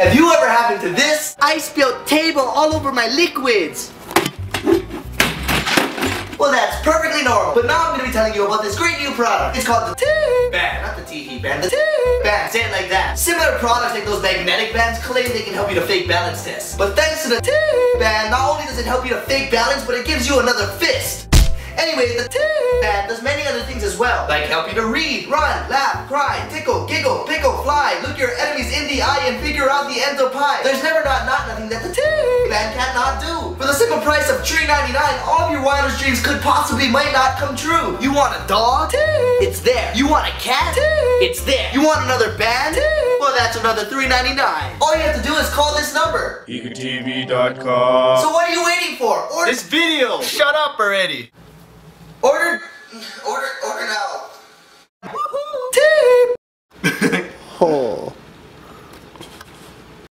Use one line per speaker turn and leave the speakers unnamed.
Have you ever happened to this? I spilled table all over my liquids. Well, that's perfectly normal. But now I'm going to be telling you about this great new product. It's called the TeeHee band, not the TV band, the TeeHee band. Say it like that. Similar products like those magnetic bands claim they can help you to fake balance tests. But thanks to the TeeHee band, not only does it help you to fake balance, but it gives you another fist. Anyway, the TeeHee band does many other things as well, like help you to read, run, laugh, cry, fly, look your enemies in the eye and figure out the end of pi. There's never not not nothing that the T band cannot do. For the simple price of $3.99, all of your wildest dreams could possibly might not come true. You want a dog? It's there. You want a cat? It's there. You want another band? Well, that's another $3.99. All you have to do is call this number.
HigaTV.com.
So what are you waiting for? Order
This video! Shut up already!
Order, order, order now.